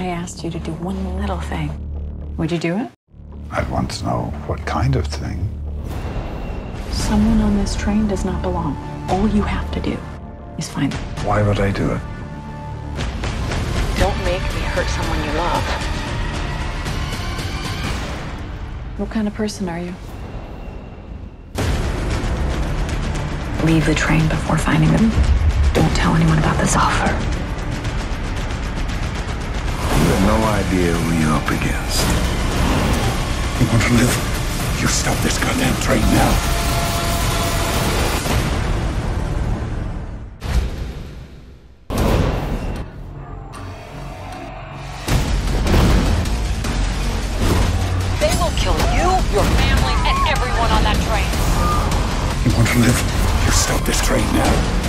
I asked you to do one little thing. Would you do it? I'd want to know what kind of thing. Someone on this train does not belong. All you have to do is find them. Why would I do it? Don't make me hurt someone you love. What kind of person are you? Leave the train before finding them. Don't tell anyone about this offer. Idea who you're up against. You want to live? You stop this goddamn train now. They will kill you, your family, and everyone on that train. You want to live? You stop this train now.